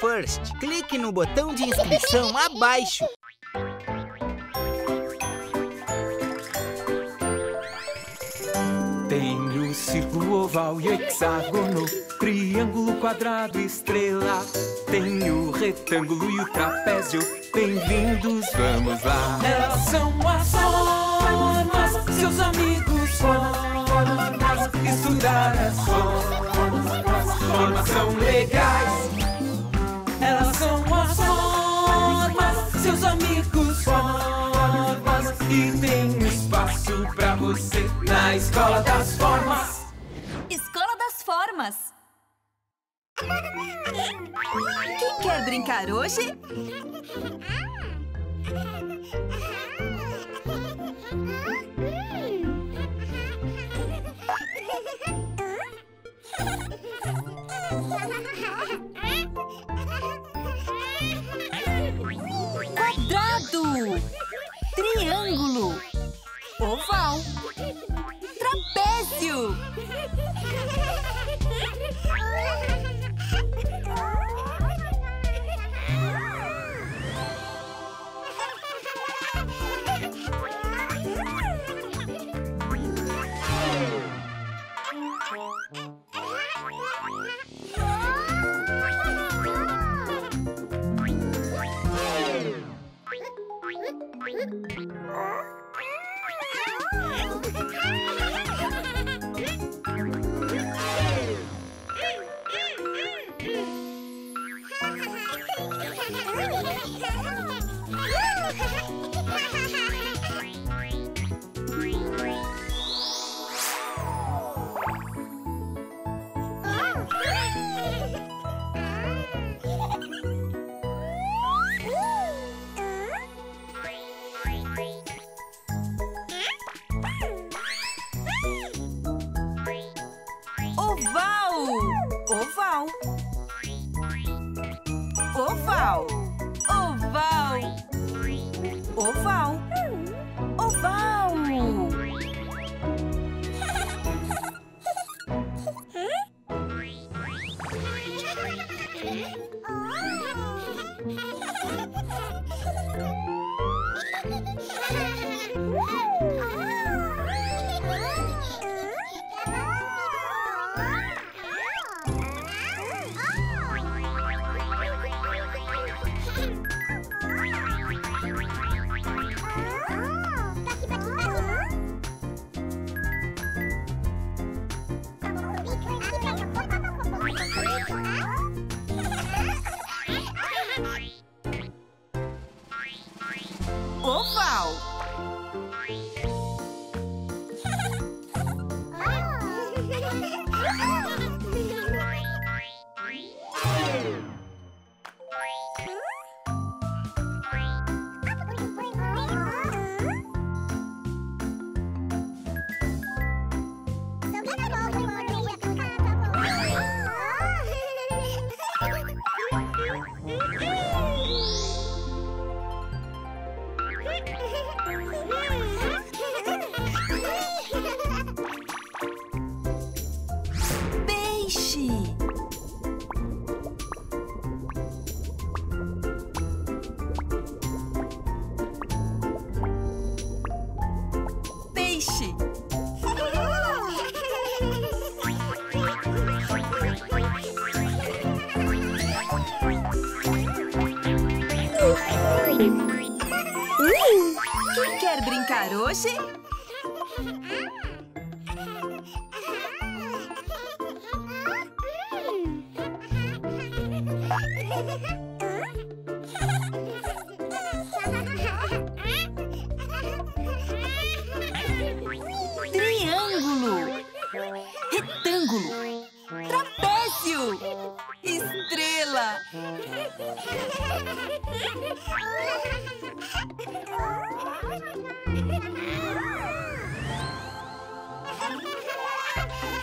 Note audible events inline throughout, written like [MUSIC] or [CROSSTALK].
First. Clique no botão de inscrição abaixo. Tenho círculo, oval e hexágono, triângulo, quadrado, estrela. Tenho o retângulo e o trapézio. Bem-vindos, vamos lá. Elas são as formas, seus amigos formas. Estudar as formas, formas são legais. Elas são as formas, seus amigos formas. E tem espaço pra você na escola das formas. Escola das Formas. Quem quer brincar hoje? [LAUGHS] Quadrado, triângulo, oval, trapézio. [LAUGHS] Mm-hmm. [LAUGHS] Oval, oval. Peixe. Quem quer brincar hoje? Rabbit!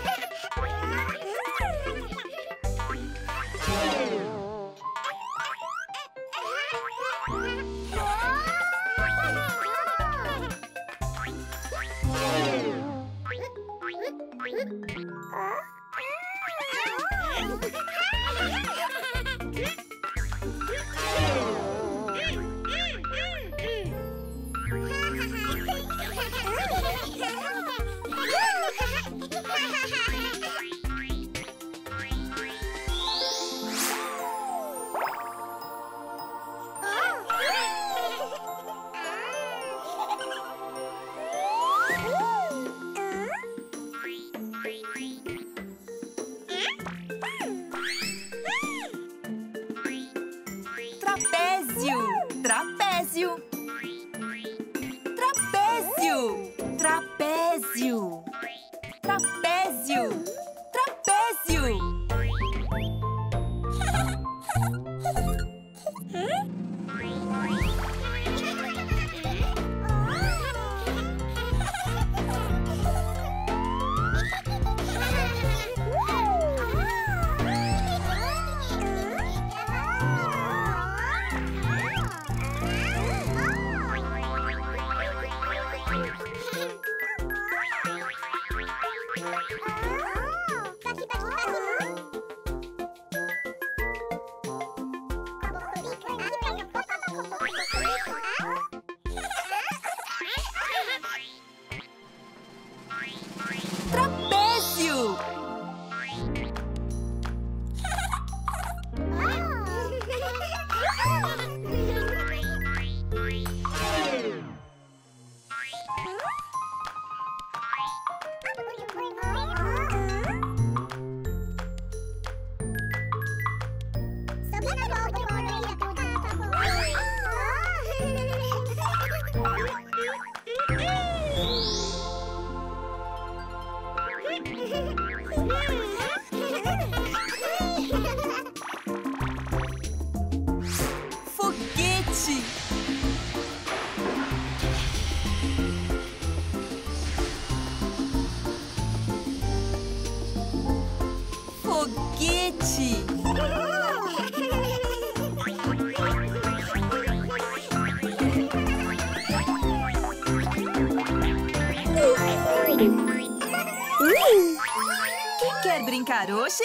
Hoje?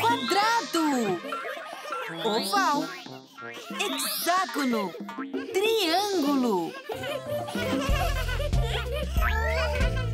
Quadrado! Oval! Hexágono! Triângulo! [LAUGHS]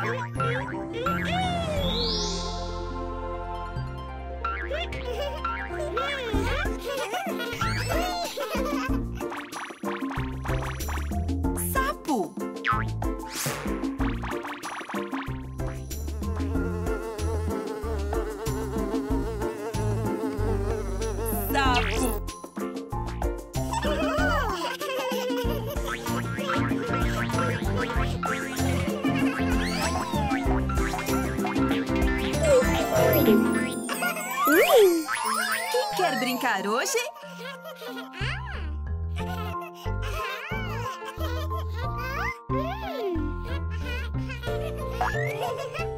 Oh! Brincar hoje? Estrela!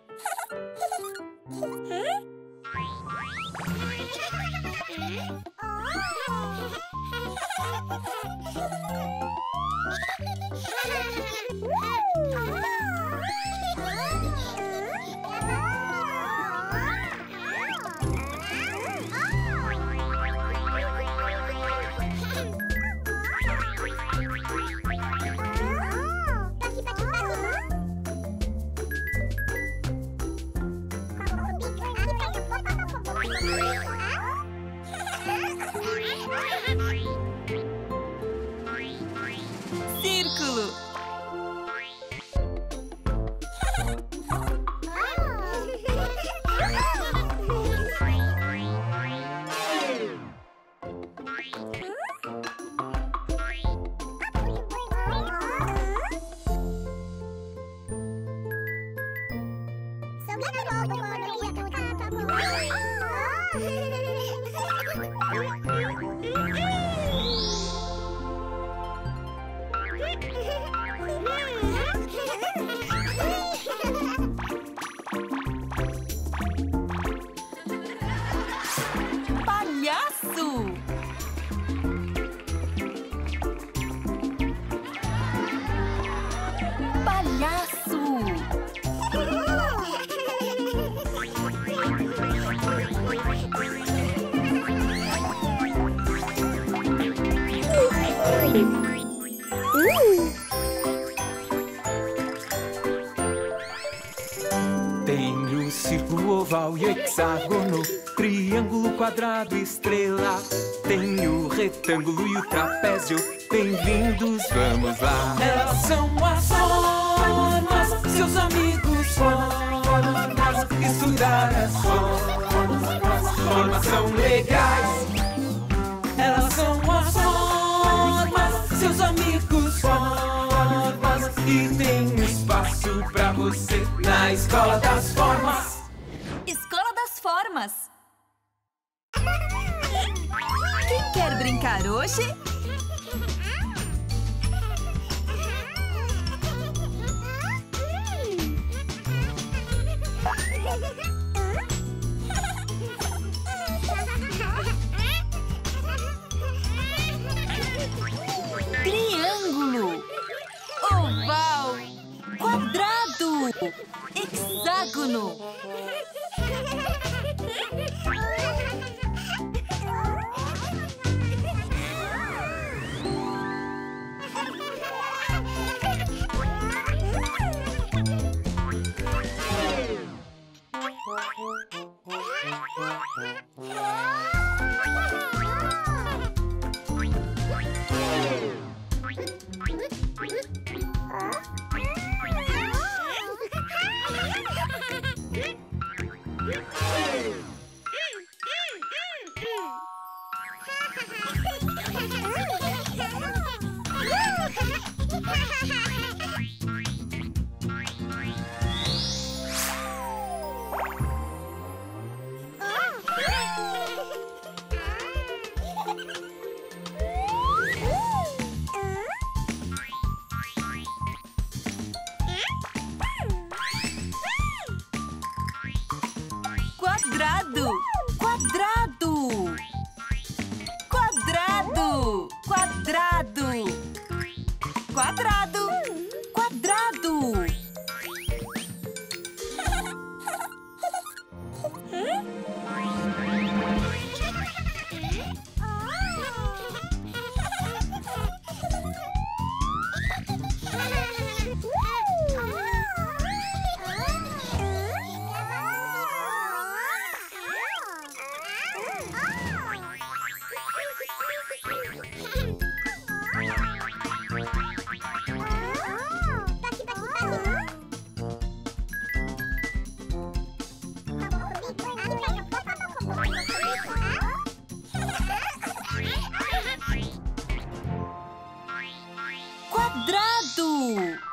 Tem o círculo, oval e hexágono, triângulo, quadrado, estrela. Tem o retângulo e o trapézio. Bem-vindos, vamos lá. Elas são as formas, seus amigos formas. Estudar as formas, formas são legais. Elas são formas. E tem espaço pra você na escola das formas. Escola das Formas! Quem quer brincar hoje? Hexágono! Quadrado. Quadrado.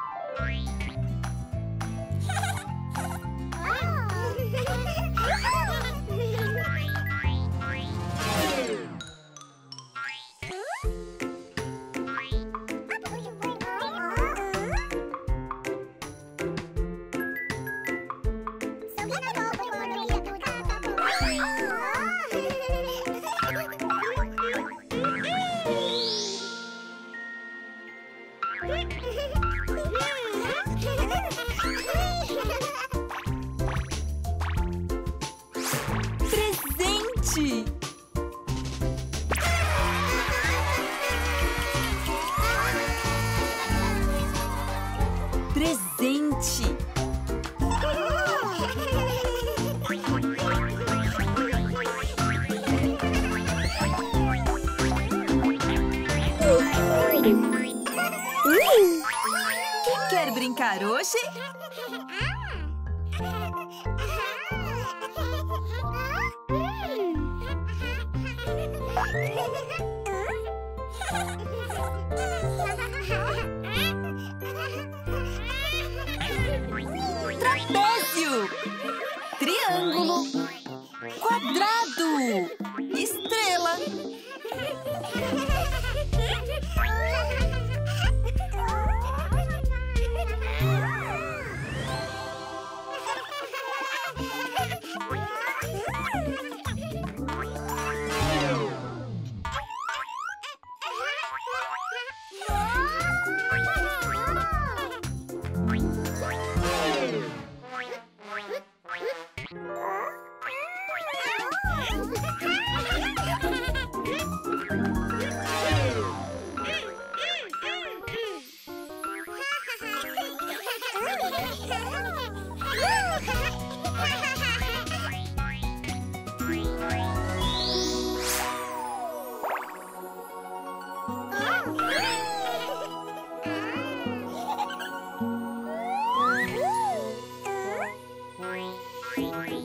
Presente. Quem quer brincar hoje? [LAUGHS] Quadrado.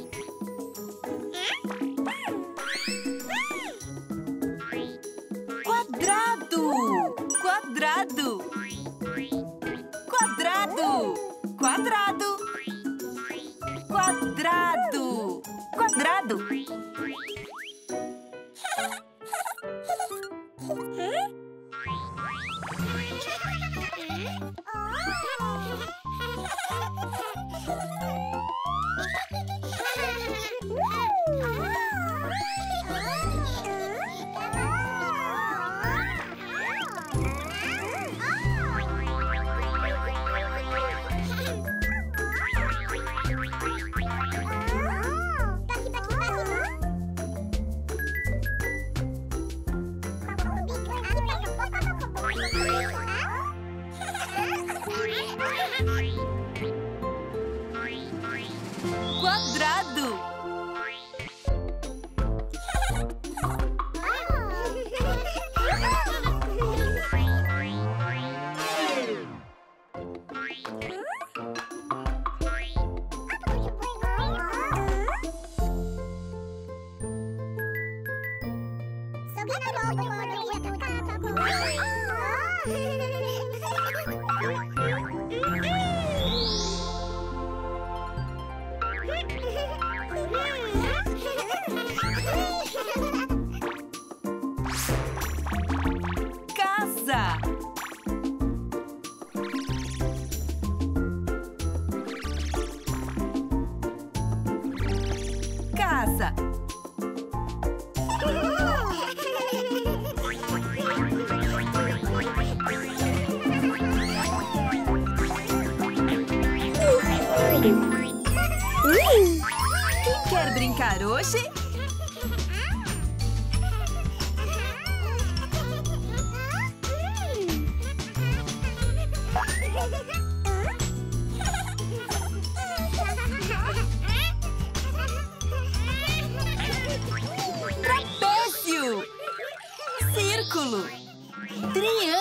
Hoje? Trapézio. Círculo. Triângulo.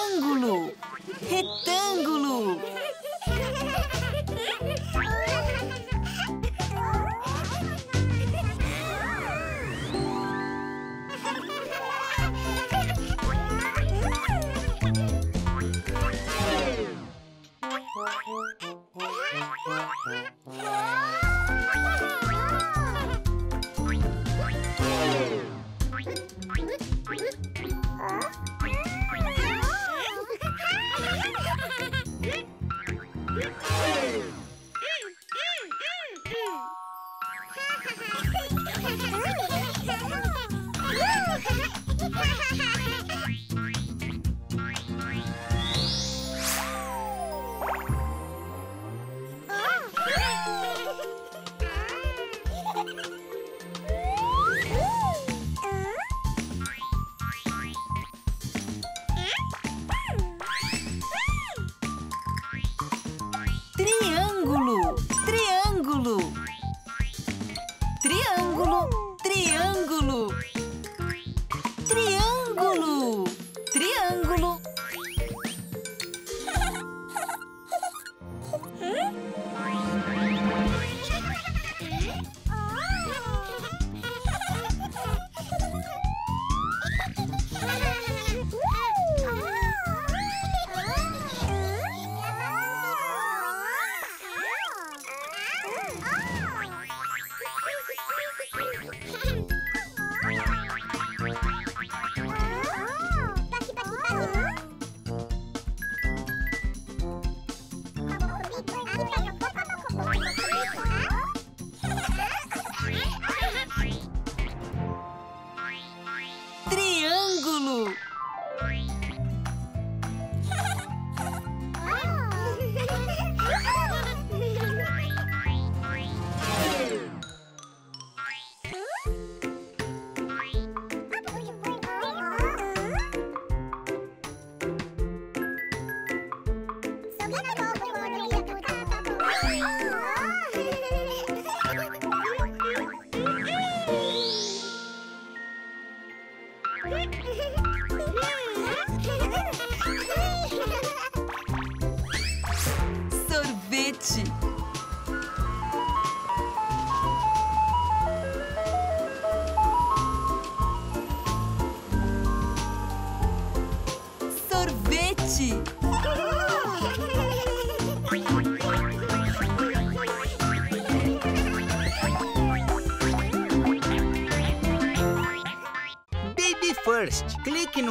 なの。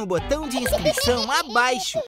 No botão de inscrição abaixo.